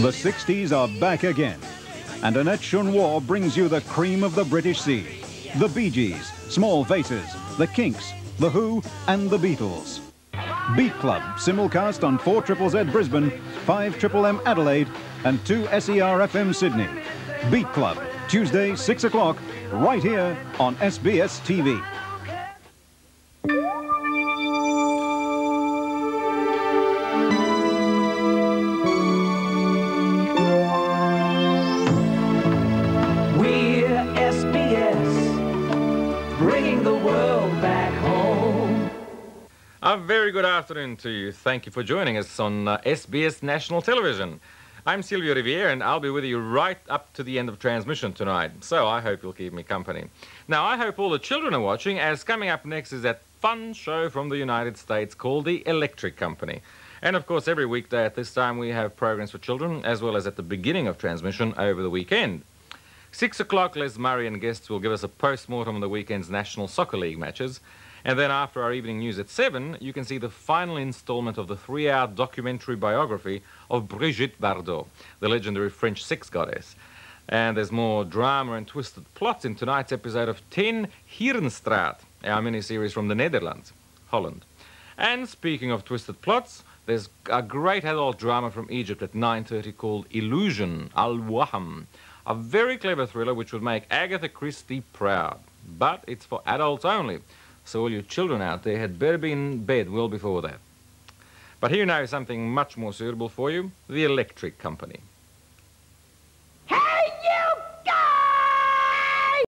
The 60s are back again, and Annette Chunwar brings you the cream of the British Sea. The Bee Gees, Small Faces, The Kinks, The Who, and The Beatles. Beat Club, simulcast on 4 Triple Z Brisbane, 5 Triple M Adelaide, and 2 SER FM Sydney. Beat Club, Tuesday, 6 o'clock, right here on SBS TV. Bringing the world back home. A very good afternoon to you. Thank you for joining us on uh, SBS National Television. I'm Silvio Rivier, and I'll be with you right up to the end of transmission tonight. So I hope you'll keep me company. Now, I hope all the children are watching, as coming up next is that fun show from the United States called The Electric Company. And of course, every weekday at this time, we have programs for children, as well as at the beginning of transmission over the weekend. Six o'clock, Les Murray and guests will give us a post-mortem on the weekend's National Soccer League matches. And then after our evening news at seven, you can see the final installment of the three-hour documentary biography of Brigitte Bardot, the legendary French sex goddess. And there's more drama and twisted plots in tonight's episode of 10 Herenstraat, our mini-series from the Netherlands, Holland. And speaking of twisted plots, there's a great adult drama from Egypt at 9.30 called Illusion, Al-Waham, a very clever thriller which would make Agatha Christie proud. But it's for adults only, so all you children out there had better be in bed well before that. But here now is something much more suitable for you, The Electric Company.